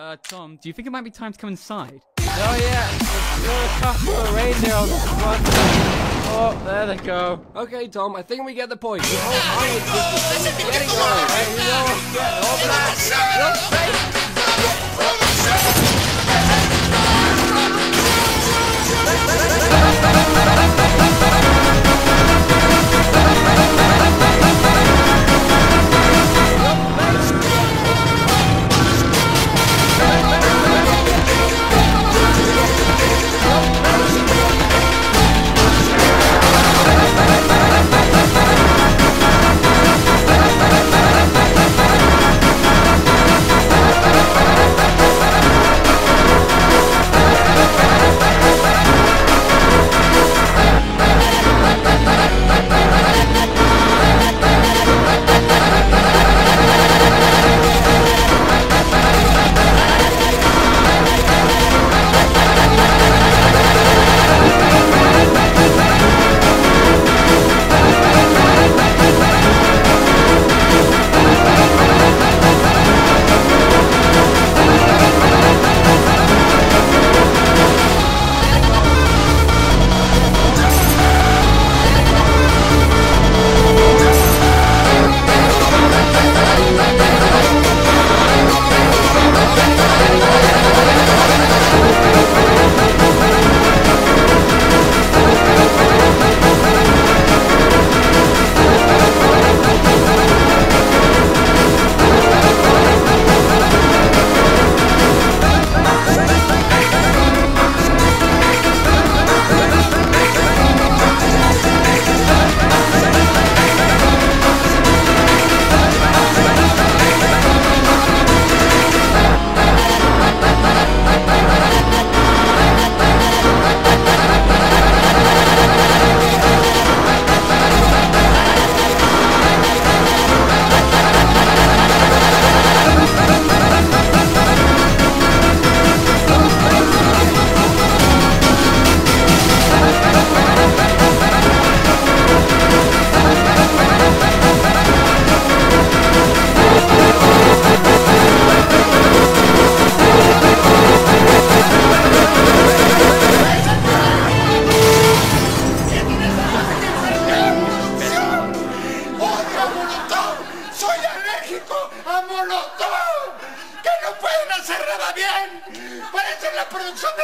Uh, Tom, do you think it might be time to come inside? Oh yeah, there's a couple of reindeer on the front. Oh, there they go. Okay, Tom, I think we get the point. The whole island system is getting on. Hey, ¡Que no pueden hacer nada bien! ¡Parece la producción de